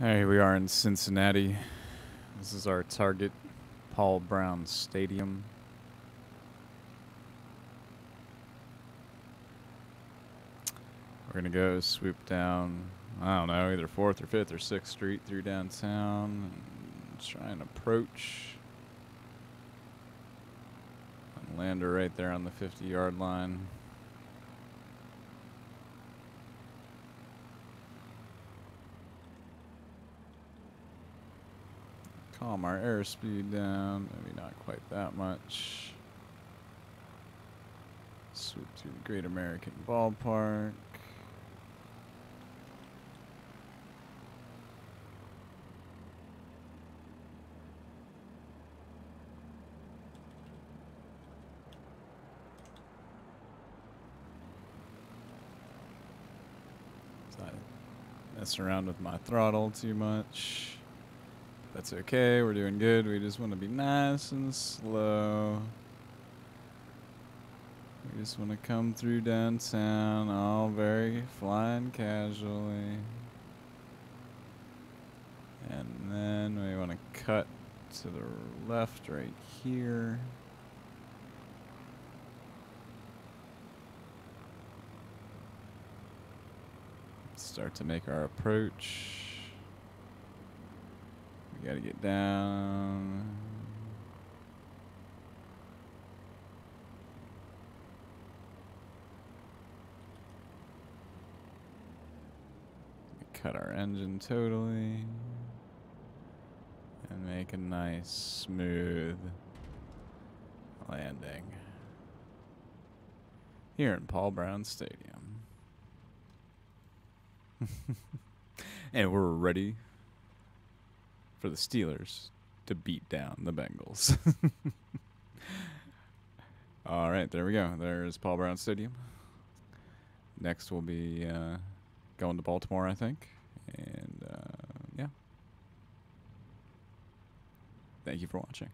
Hey, we are in Cincinnati. This is our target, Paul Brown Stadium. We're gonna go swoop down, I don't know, either 4th or 5th or 6th Street through downtown and try and approach. And land her right there on the 50 yard line. Calm our airspeed down. Maybe not quite that much. Swoop to the Great American Ballpark. So I mess around with my throttle too much. That's okay. We're doing good. We just want to be nice and slow. We just want to come through downtown all very flying casually. And then we want to cut to the left right here. Start to make our approach. We gotta get down. Cut our engine totally. And make a nice, smooth landing. Here in Paul Brown Stadium. and we're ready for the Steelers to beat down the Bengals. All right, there we go. There's Paul Brown Stadium. Next, we'll be uh, going to Baltimore, I think. And uh, yeah. Thank you for watching.